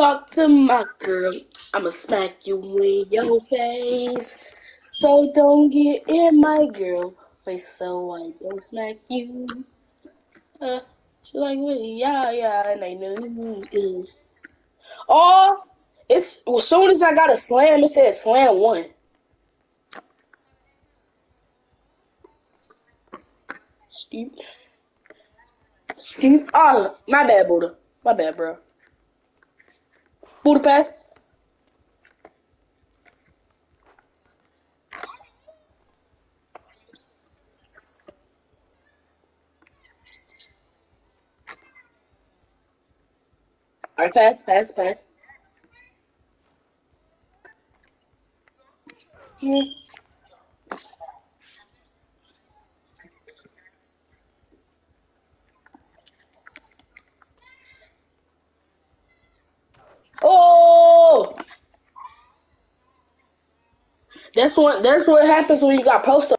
talk to my girl, I'ma smack you in your face. So don't get in my girl face so I don't smack you. Uh, she like, yeah, yeah, and I know. Oh, it's as soon as I got a slam, it said slam one. Steve. Steve. Oh, my bad, Buddha. My bad, bro. Buddha pass. All right, pass, pass, pass. Hmm. Oh, that's what that's what happens when you got post.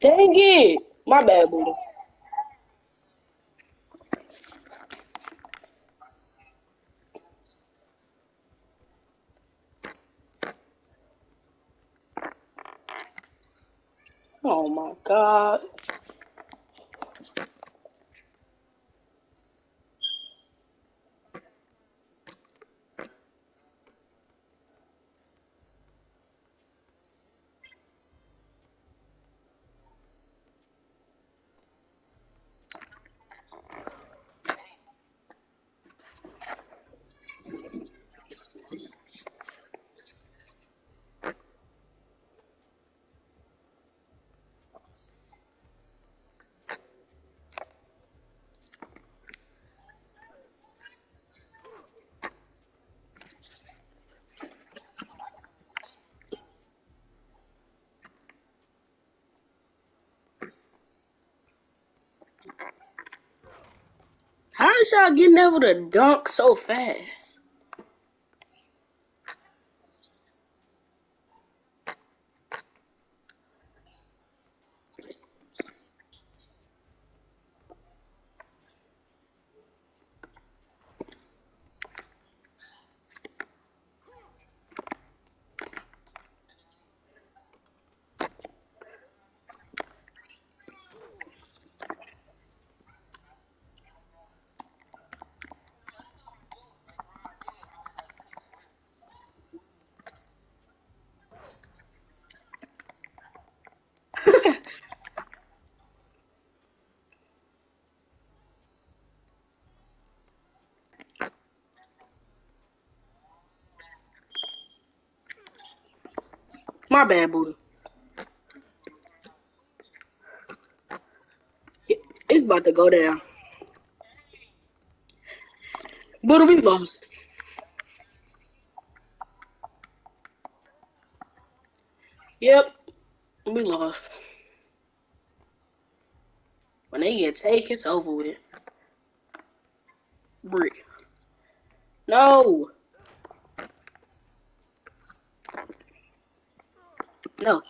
Dang it, my bad, Buddha. Oh my god. How did y'all getting able to dunk so fast? My bad. Yeah, It's about to go down. Buddha, we lost. Yep, we lost. When they get take, it's over with. Brick. No. No.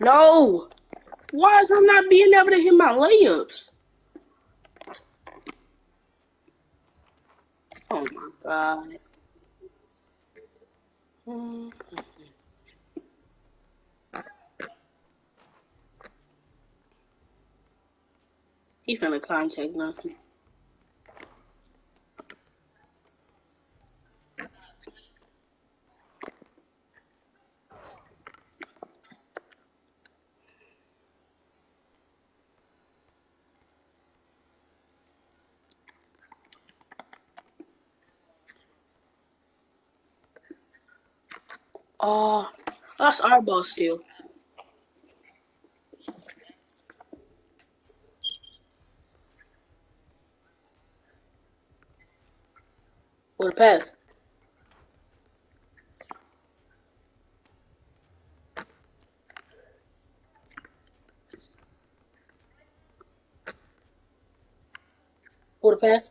No. Why is I'm not being able to hit my layups? Oh my god. Mm. He's gonna contact nothing. Oh, that's our boss ball for the pass. For the pass.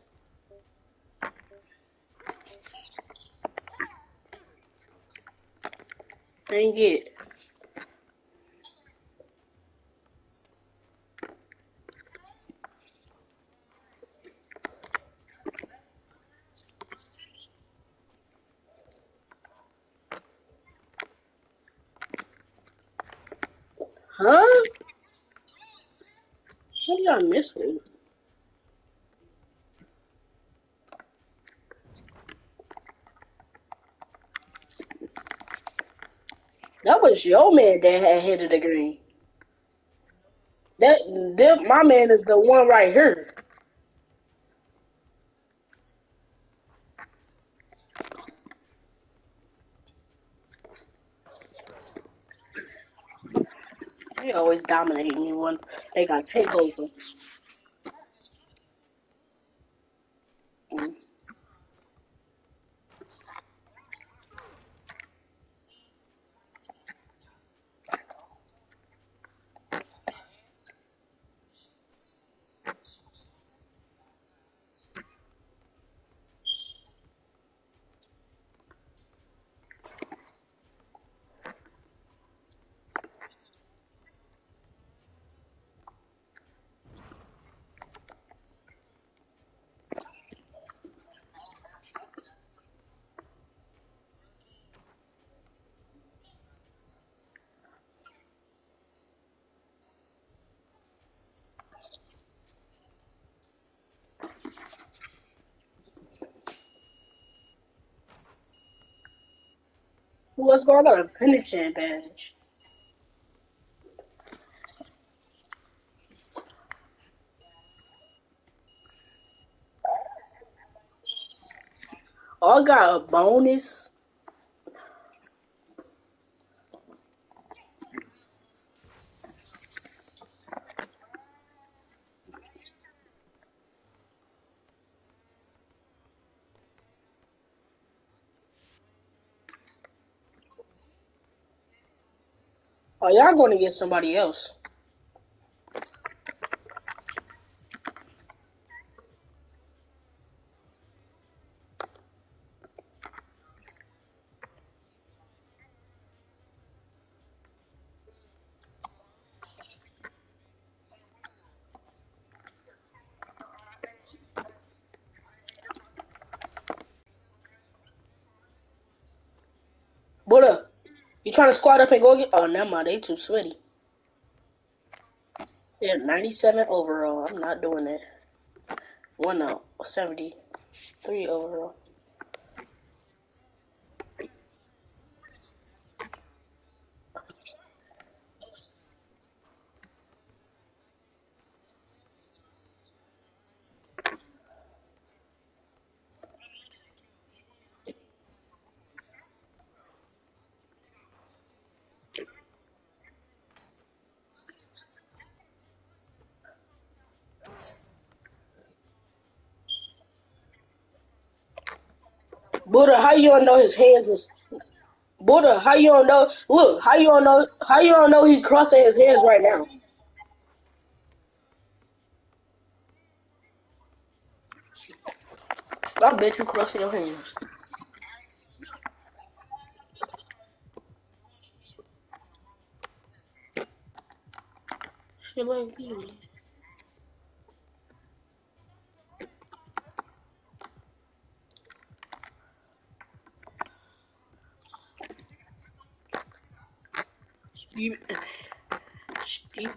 Dang it. One? That was your man that had hit the green. That, that my man is the one right here. Me when they gotta take Well, let's go. I got a finishing badge. Oh, I got a bonus. Oh, y'all going to get somebody else. Buddha, you trying to squat up and go again? Oh, never mind. They too sweaty. Yeah, 97 overall. I'm not doing that. One out. 73 overall. Buddha, how you don't know his hands was? Buddha, how you don't know? Look, how you don't know? How you don't know he crossing his hands right now? I bet you crossing your hands. Shit like you. You, you,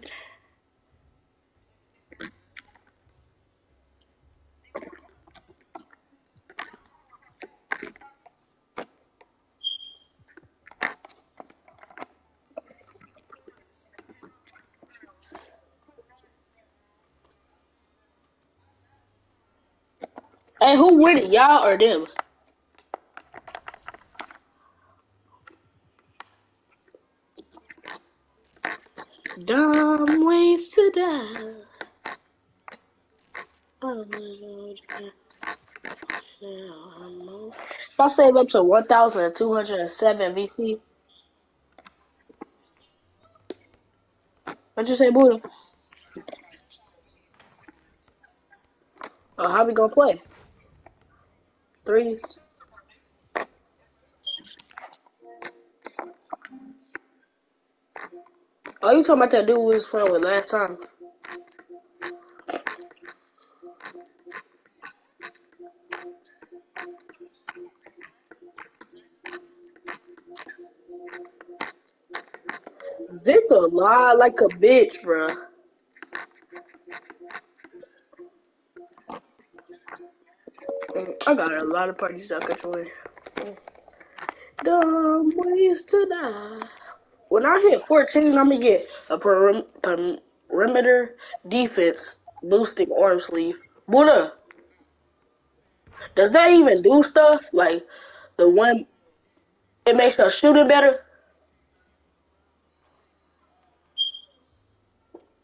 hey, who winning, y'all or them? Dumb ways to die. Oh, if I save up to 1,207 VC, what'd you say, Buddha? Oh, how we gonna play? Threes. Oh, you talking about that dude we was playing with last time? Victor lied like a bitch, bruh. I got a lot of parties stuck actually. Dumb ways to die. When I hit 14, I'm gonna get a perim- perimeter defense boosting arm sleeve. Buddha, does that even do stuff? Like the one, it makes us shooting better?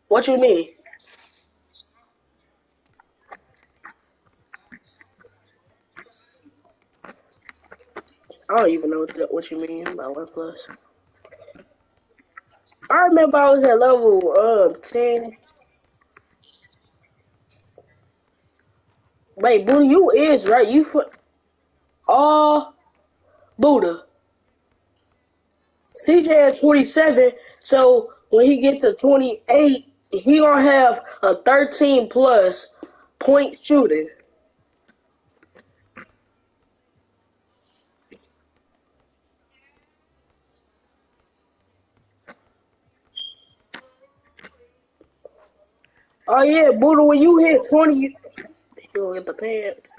What you mean? I don't even know what, what you mean by one plus. I remember I was at level um ten. Wait, Buddha, you is right. You for all Buddha. CJ at twenty seven. So when he gets to twenty eight, he gonna have a thirteen plus point shooting. Oh yeah, Buddha, when you hit twenty, you gonna get the pants.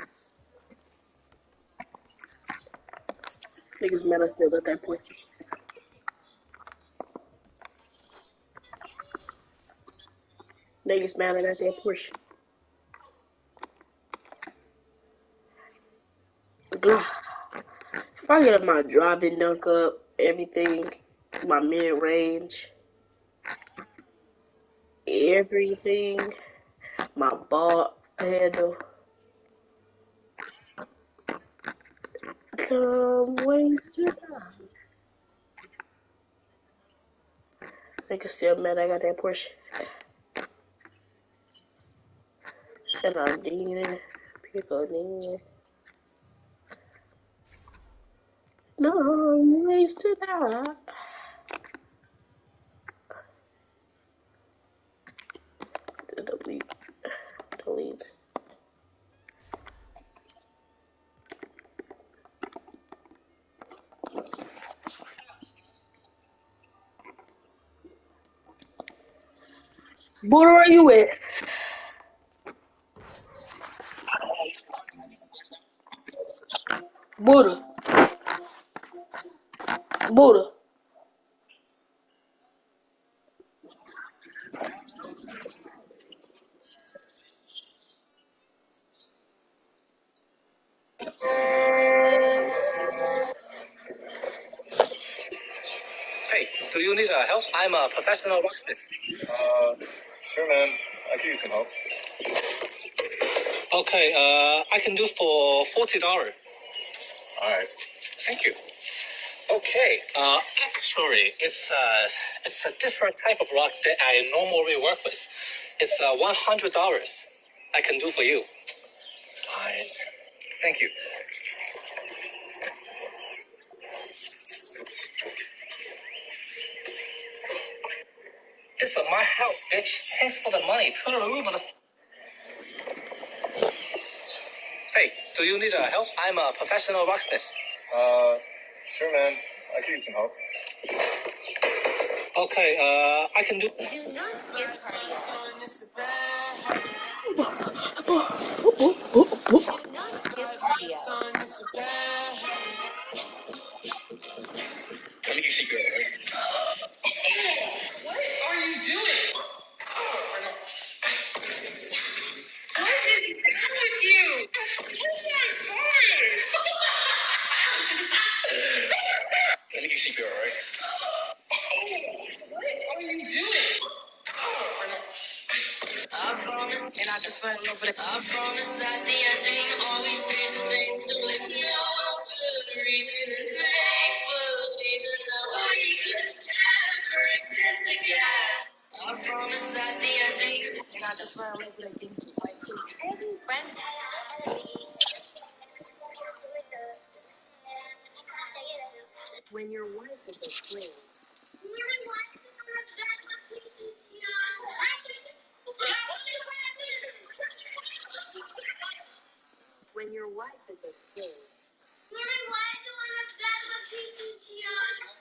Niggas I still at that point. Niggas mad at that push. If I get my driving dunk up, everything, my mid range, everything, my ball handle. Come to die. Niggas still mad I got that Porsche. And I'm needing people need no to die. Delete. Buddha, where you at? Buddha. Buddha. Professional locksmith. Uh, sure, man. I could use some help. Okay, uh, I can do for forty dollar. All right. Thank you. Okay, uh, actually, it's uh, it's a different type of rock that I normally work with. It's uh, one hundred dollars. I can do for you. Fine. Thank you. House, bitch. Thanks for the money. Turn the room on the. Hey, do you need uh, help? I'm a professional locksmith. Uh, sure, man. I could use some help. Okay, uh, I can do. Do not skip cardio. Do not skip cardio. Let me get you good, right? When your wife is a slave, when your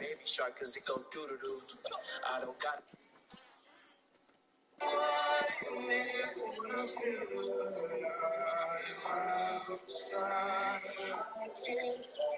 like baby shark cause it go doo doo doo. I don't got You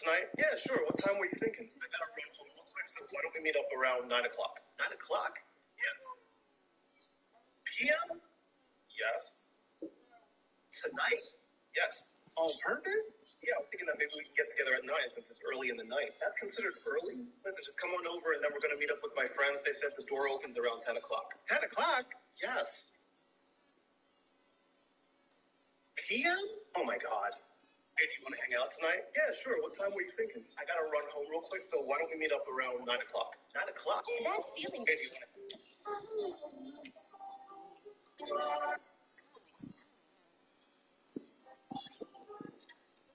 tonight? Yeah, sure. What time were you thinking? I gotta run home real quick, so why don't we meet up around 9 o'clock? 9 o'clock? Yeah. PM? Yes. Tonight? Yes. On purpose? Yeah, I'm thinking that maybe we can get together at 9 since it's early in the night. That's considered early? Listen, just come on over and then we're gonna meet up with my friends. They said the door opens around 10 o'clock. 10 o'clock? Yes. PM? Want to hang out tonight? Yeah, sure. What time were you thinking? I gotta run home real quick, so why don't we meet up around 9 o'clock? 9 o'clock? That feeling. Hey, do you.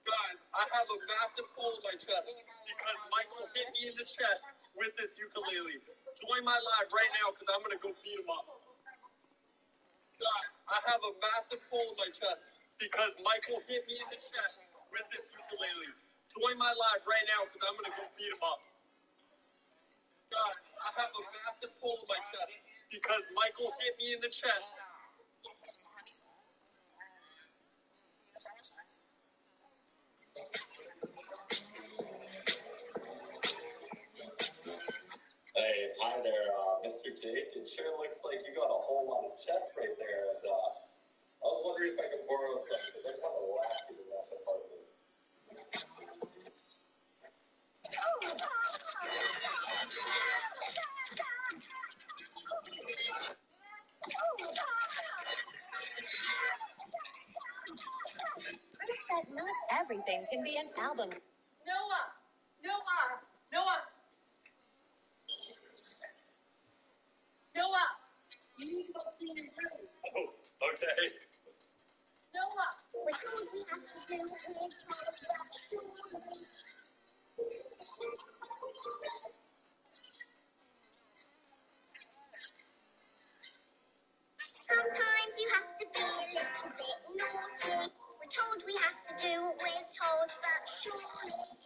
Guys, I have a massive hole in my chest because Michael hit me in the chest with this ukulele. Join my live right now because I'm gonna go beat him up. Guys, I have a massive hole in my chest because Michael hit me in the chest with this ukulele. Join my live right now because I'm gonna go beat him up. Guys, I have a massive hole in my chest because Michael hit me in the chest. Noah! Noah! Noah! You need to go clean your room. Oh, okay. Noah! Sometimes you have to be a little bit naughty. We're told we have to do what we're told, but surely.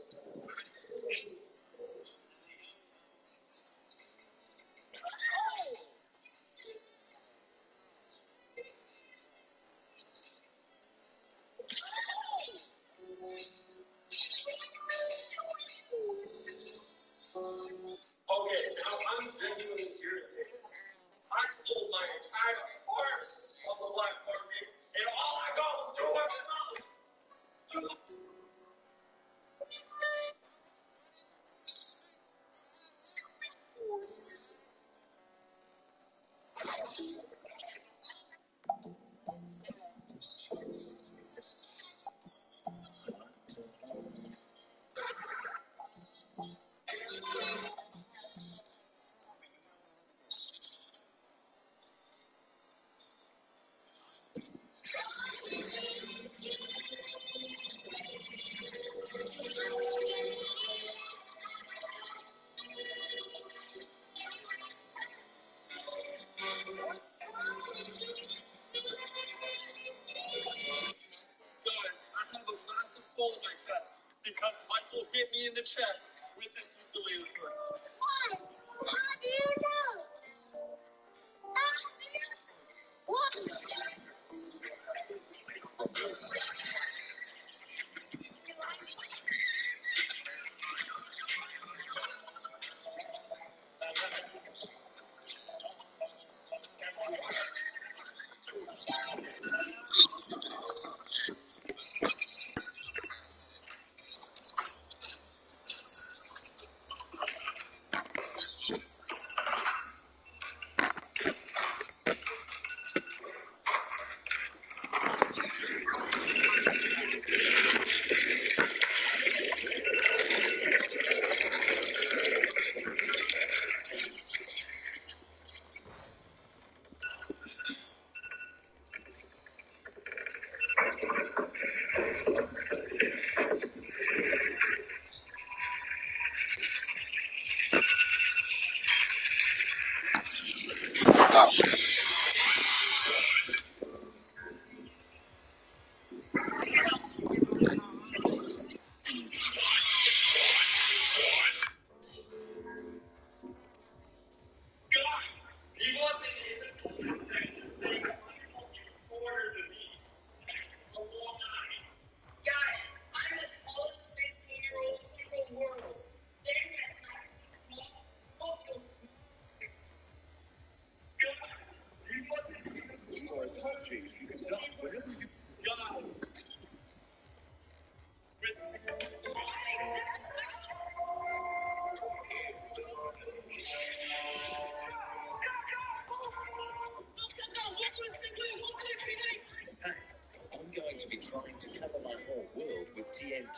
will hit me in the chest.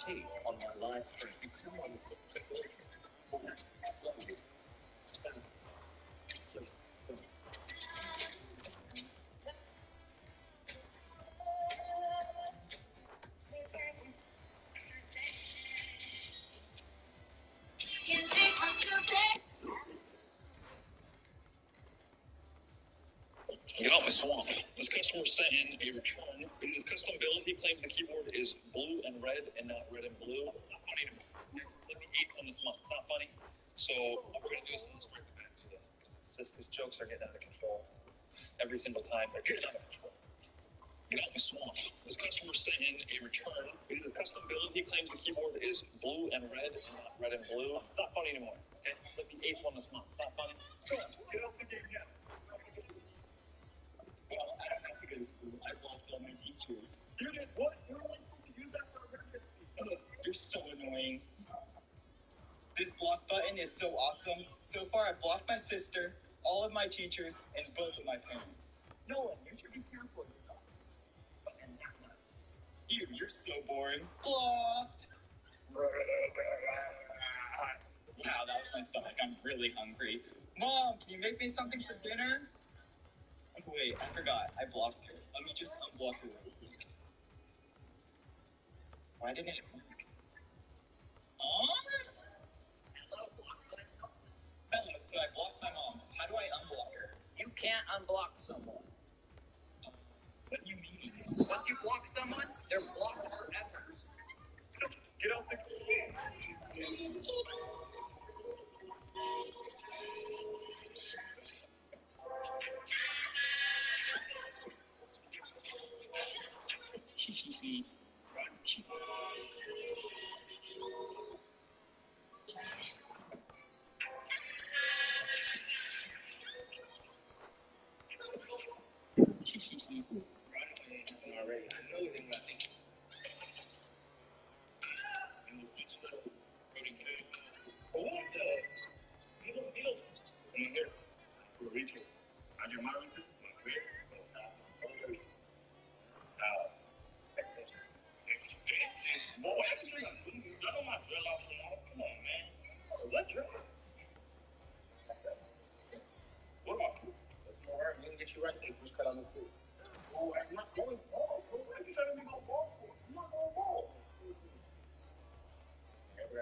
TNT on my live stream. Get off my swamp. This customer sent in a return. In his custom build, he claims the keyboard is blue and red and not red and blue. Not funny to me. It's like the eighth one this month. Not funny. So what we're gonna do is let's bring it back to the just his jokes are getting out of control. Every single time they're getting out of control. Get off my swamp. This customer sent in a return. In his custom build, he claims the keyboard is blue and red and not red and blue. Not funny anymore. Okay? It's like the eighth one this month. Not funny. Get off the game yet. Well, I don't know because I blocked all my teachers. You did what? You're only You're so annoying. This block button is so awesome. So far, I've blocked my sister, all of my teachers, and both of my parents. Nolan, you should be careful. You, you're so boring. Blocked. Wow, that was my stomach. I'm really hungry. Mom, can you make me something for dinner? Wait, I forgot. I blocked her. Let me just unblock her. Why didn't it? Mom? Hello, so I blocked my mom. How do I unblock her? You can't unblock someone. What do you mean? Once you block someone, they're blocked forever. Get off the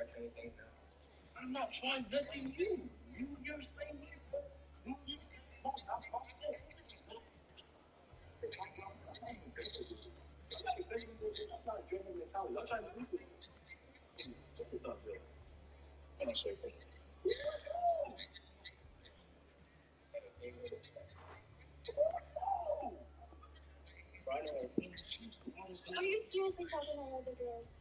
Never anything now. I'm not trying nothing new. You, you're saying shit. but You, you, I'm not. I'm not German mentality. I'm trying to do this. It's not real. shaking. Are you seriously talking about other girls?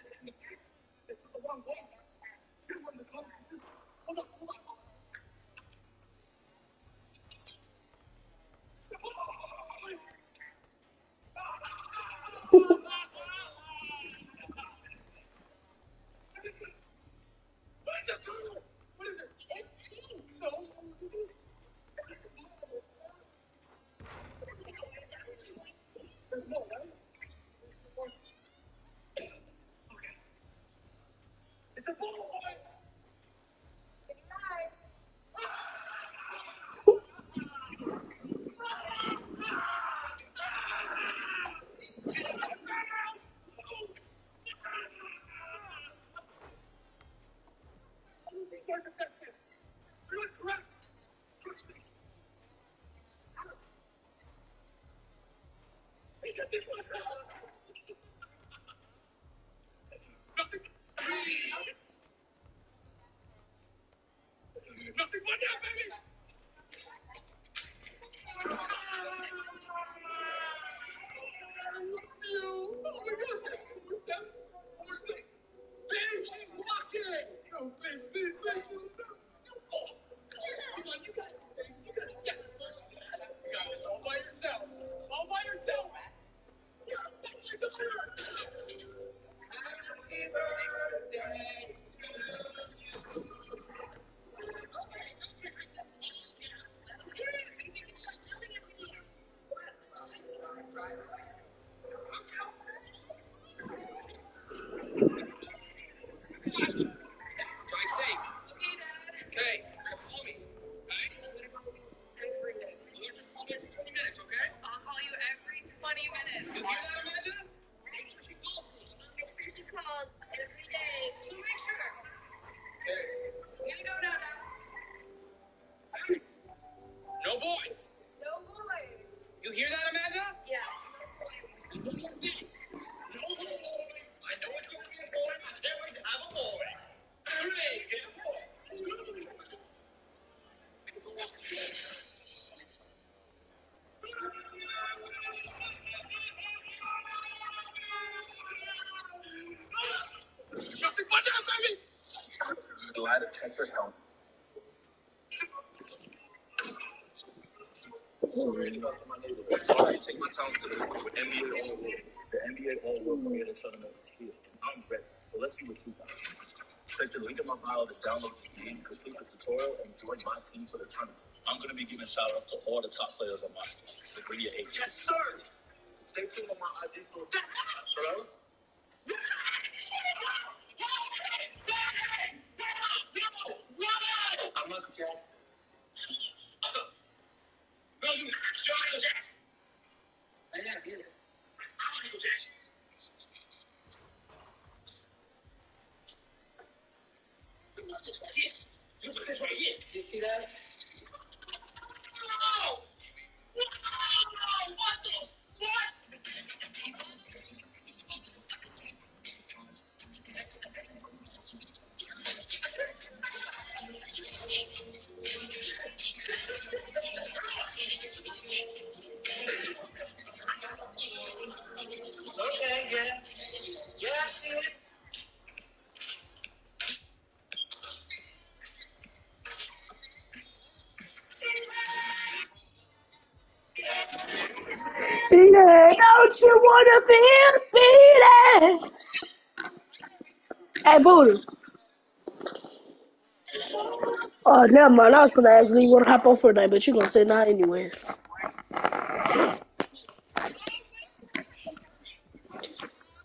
C'est pas très. Glad to take your help. Reading my. So I take my talents to the with NBA All World. The NBA All World Creator Tournament is here, and I'm ready. So let's see what you got. Click the link in my bio to download the game, complete the tutorial, and join my team for the tournament. I'm going to be giving shout outs to all the top players on my team. So bring your. Yes, sir. Stay tuned on my IG story. Hello? Michael Jackson. No, you, you're Michael Jackson. I it. I'm Michael Jackson. You want this right here. You want this right here. You see that? Don't you wanna feel feeling? Hey, Booty. Oh, never mind. I was gonna ask you wanna hop on Fortnite, but you gonna say not anyway.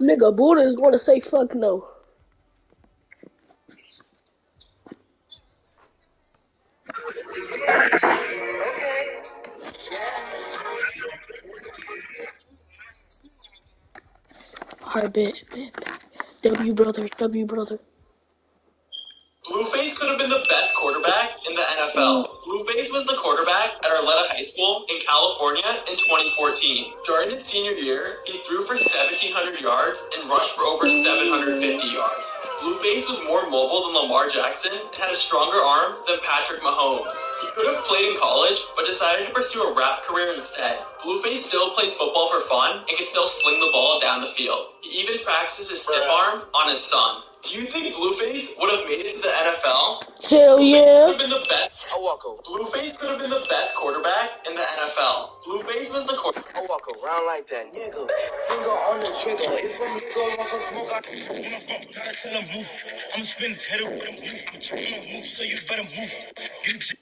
Nigga, Buddha is gonna say fuck no. W brother, W brother. Blueface could have been the best quarterback in the NFL. Mm. Blueface was the quarterback at Arleta High School in California in 2014. During his senior year, he threw for 1,700 yards and rushed for over 750 yards. Blueface was more mobile than Lamar Jackson and had a stronger arm than Patrick Mahomes. He could have played in college, but decided to pursue a rap career instead. Blueface still plays football for fun and can still sling the ball down the field. He even practices his stiff arm on his son. Do you think Blueface would have made it to the NFL? Hell Blueface yeah. could have been the best. I walk over. Blueface could have been the best quarterback in the NFL. Blueface was the quarterback. I walk around like that, nigga. Finger on the trigger. If a nigga want to smoke, I When I fuck, gotta tell him move. I'ma spin header with him move. I'ma move, so you better move. You t-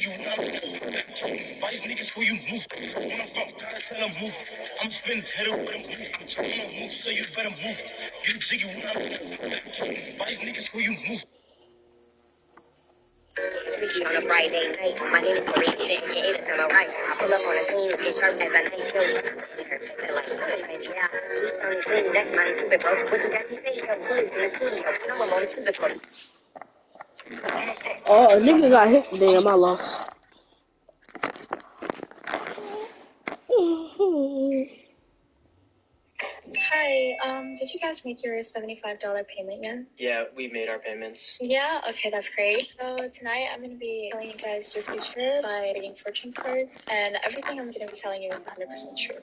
you wanna move. Why these niggas who you move? When I fuck, gotta tell him move. I'ma spin header with him move. I'ma move, so you better move. You t- you wanna move. Why these niggas who you move? Freaky on a Friday night. My name is Marie Jane. Yeah, it's on my right. I pull up on the scene, get sharp as a knife. Yo, her like anyways, yeah. On the scene, that's my super bro. What did Jackie say? Yo, who is in the studio? I'm the super bro. Oh, a nigga got hit. Damn, I lost. Hi, um, did you guys make your seventy-five dollar payment yet? Yeah, we made our payments. Yeah, okay, that's great. So tonight I'm gonna be telling you guys your future by reading fortune cards, and everything I'm gonna be telling you is 100% true.